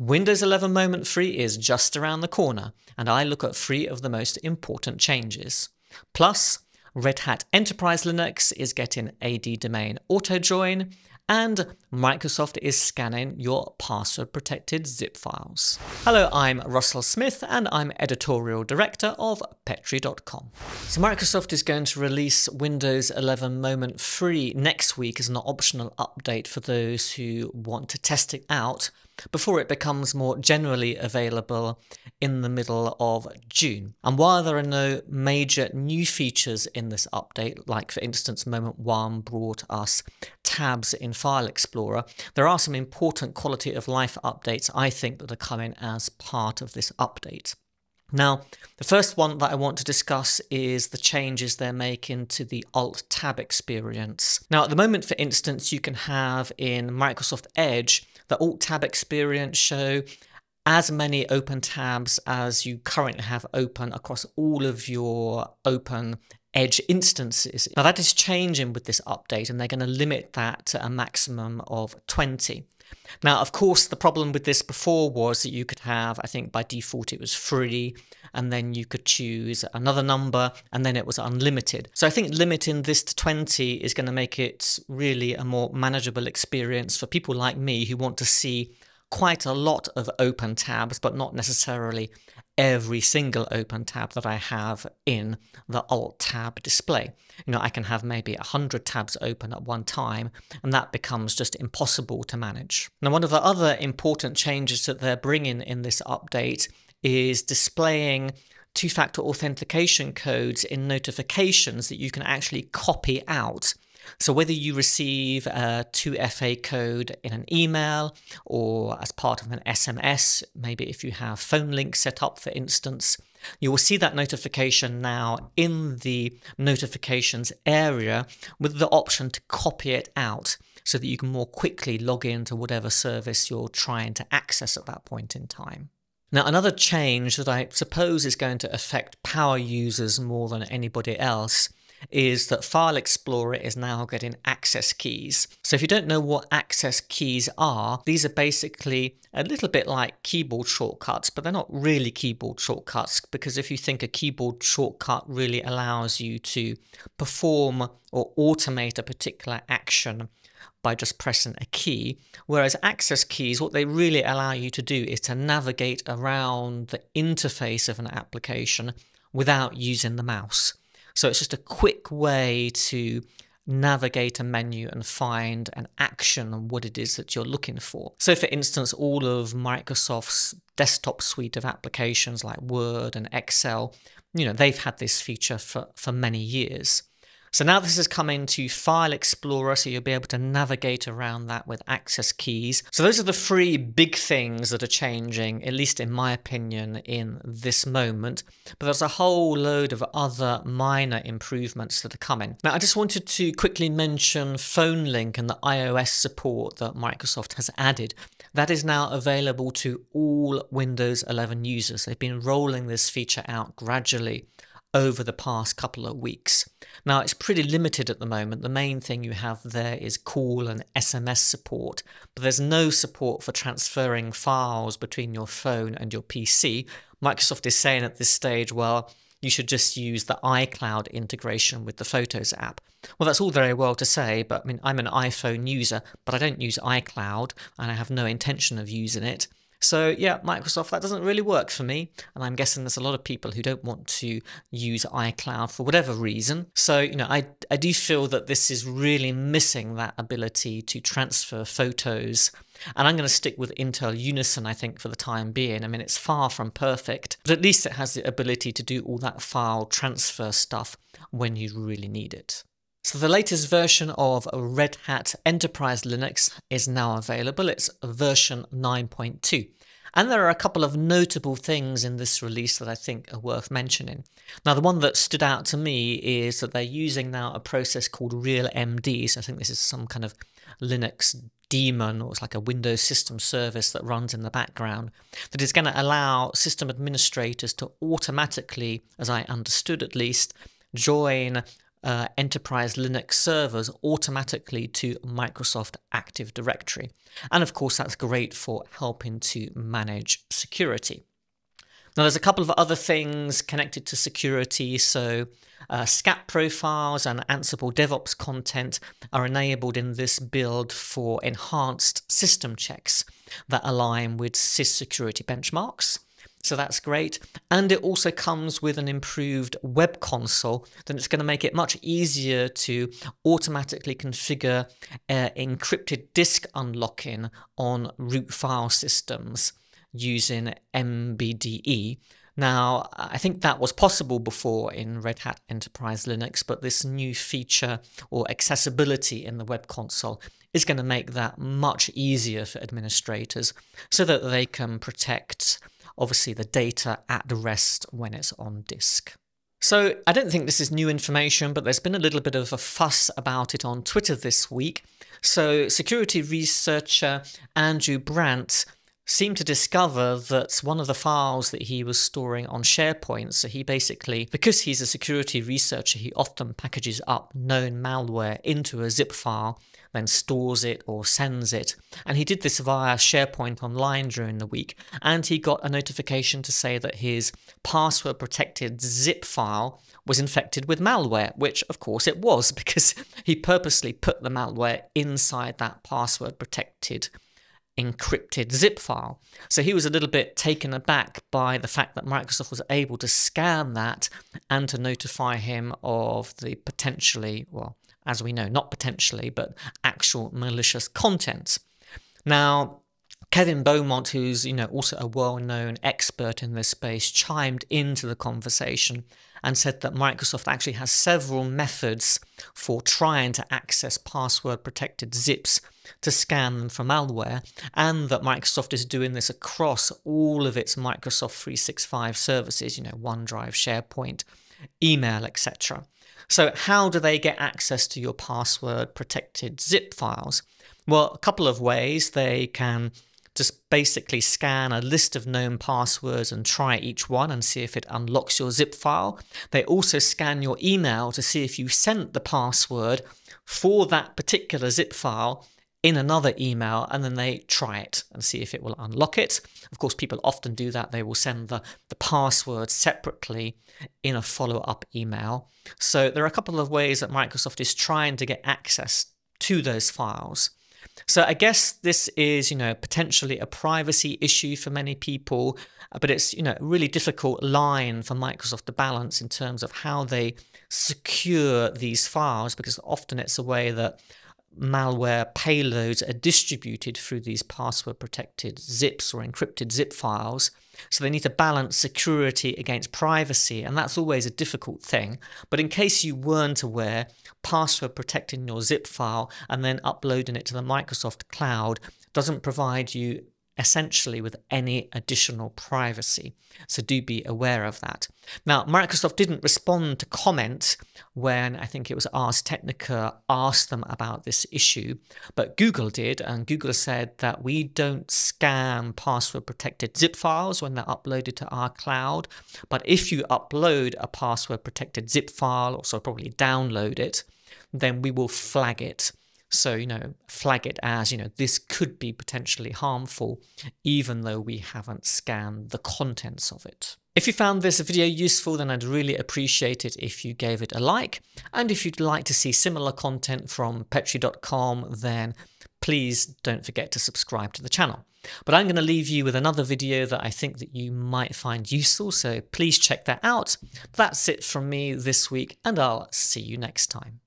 Windows 11 Moment Free is just around the corner, and I look at three of the most important changes. Plus, Red Hat Enterprise Linux is getting AD domain auto join, and Microsoft is scanning your password protected zip files. Hello, I'm Russell Smith and I'm editorial director of Petri.com. So, Microsoft is going to release Windows 11 Moment Free next week as an optional update for those who want to test it out before it becomes more generally available in the middle of June. And while there are no major new features in this update, like for instance, Moment 1 brought us tabs in File Explorer, there are some important quality of life updates I think that are coming as part of this update. Now, the first one that I want to discuss is the changes they're making to the Alt Tab experience. Now, at the moment, for instance, you can have in Microsoft Edge the Alt Tab experience show as many open tabs as you currently have open across all of your open Edge instances. Now, that is changing with this update, and they're going to limit that to a maximum of 20. Now, of course, the problem with this before was that you could have, I think by default it was free, and then you could choose another number, and then it was unlimited. So I think limiting this to 20 is going to make it really a more manageable experience for people like me who want to see quite a lot of open tabs, but not necessarily every single open tab that I have in the Alt tab display. You know, I can have maybe 100 tabs open at one time, and that becomes just impossible to manage. Now, one of the other important changes that they're bringing in this update is displaying two factor authentication codes in notifications that you can actually copy out so whether you receive a 2FA code in an email or as part of an SMS, maybe if you have phone links set up, for instance, you will see that notification now in the notifications area with the option to copy it out so that you can more quickly log into whatever service you're trying to access at that point in time. Now, another change that I suppose is going to affect power users more than anybody else is that File Explorer is now getting access keys. So if you don't know what access keys are, these are basically a little bit like keyboard shortcuts, but they're not really keyboard shortcuts because if you think a keyboard shortcut really allows you to perform or automate a particular action by just pressing a key. Whereas access keys, what they really allow you to do is to navigate around the interface of an application without using the mouse. So it's just a quick way to navigate a menu and find an action on what it is that you're looking for. So, for instance, all of Microsoft's desktop suite of applications like Word and Excel, you know, they've had this feature for, for many years. So now this has come into File Explorer, so you'll be able to navigate around that with access keys. So those are the three big things that are changing, at least in my opinion, in this moment. But there's a whole load of other minor improvements that are coming. Now, I just wanted to quickly mention PhoneLink and the iOS support that Microsoft has added. That is now available to all Windows 11 users. They've been rolling this feature out gradually over the past couple of weeks. Now, it's pretty limited at the moment. The main thing you have there is call and SMS support, but there's no support for transferring files between your phone and your PC. Microsoft is saying at this stage, well, you should just use the iCloud integration with the Photos app. Well, that's all very well to say, but I mean, I'm an iPhone user, but I don't use iCloud and I have no intention of using it. So yeah, Microsoft, that doesn't really work for me. And I'm guessing there's a lot of people who don't want to use iCloud for whatever reason. So, you know, I, I do feel that this is really missing that ability to transfer photos. And I'm going to stick with Intel Unison, I think, for the time being. I mean, it's far from perfect, but at least it has the ability to do all that file transfer stuff when you really need it. So the latest version of Red Hat Enterprise Linux is now available. It's version 9.2. And there are a couple of notable things in this release that I think are worth mentioning. Now, the one that stood out to me is that they're using now a process called realmd. So I think this is some kind of Linux daemon or it's like a Windows system service that runs in the background that is going to allow system administrators to automatically, as I understood at least, join uh, enterprise Linux servers automatically to Microsoft Active Directory. And of course, that's great for helping to manage security. Now, there's a couple of other things connected to security. So, uh, SCAP profiles and Ansible DevOps content are enabled in this build for enhanced system checks that align with CIS security benchmarks. So that's great. And it also comes with an improved web console then it's going to make it much easier to automatically configure uh, encrypted disk unlocking on root file systems using NBDE. Now, I think that was possible before in Red Hat Enterprise Linux, but this new feature or accessibility in the web console is going to make that much easier for administrators so that they can protect obviously the data at rest when it's on disk. So I don't think this is new information, but there's been a little bit of a fuss about it on Twitter this week. So security researcher Andrew Brandt seemed to discover that one of the files that he was storing on SharePoint, so he basically, because he's a security researcher, he often packages up known malware into a zip file, then stores it or sends it. And he did this via SharePoint Online during the week, and he got a notification to say that his password protected zip file was infected with malware, which of course it was because he purposely put the malware inside that password protected encrypted zip file. So he was a little bit taken aback by the fact that Microsoft was able to scan that and to notify him of the potentially, well, as we know, not potentially, but actual malicious content. Now, Kevin Beaumont, who's you know also a well-known expert in this space, chimed into the conversation and said that Microsoft actually has several methods for trying to access password protected zips to scan them for malware, and that Microsoft is doing this across all of its Microsoft 365 services, you know, OneDrive, SharePoint, email, etc. So, how do they get access to your password protected zip files? Well, a couple of ways. They can just basically scan a list of known passwords and try each one and see if it unlocks your zip file. They also scan your email to see if you sent the password for that particular zip file in another email and then they try it and see if it will unlock it. Of course, people often do that. They will send the, the password separately in a follow up email. So there are a couple of ways that Microsoft is trying to get access to those files. So I guess this is, you know, potentially a privacy issue for many people, but it's, you know, a really difficult line for Microsoft to balance in terms of how they secure these files because often it's a way that malware payloads are distributed through these password protected zips or encrypted zip files. So they need to balance security against privacy, and that's always a difficult thing. But in case you weren't aware, password protecting your zip file and then uploading it to the Microsoft cloud doesn't provide you essentially with any additional privacy. So do be aware of that. Now, Microsoft didn't respond to comments when I think it was Ars Technica asked them about this issue, but Google did, and Google said that we don't scan password protected zip files when they're uploaded to our cloud. But if you upload a password protected zip file, or so probably download it, then we will flag it so, you know, flag it as, you know, this could be potentially harmful, even though we haven't scanned the contents of it. If you found this video useful, then I'd really appreciate it if you gave it a like. And if you'd like to see similar content from Petri.com, then please don't forget to subscribe to the channel. But I'm going to leave you with another video that I think that you might find useful, so please check that out. That's it from me this week, and I'll see you next time.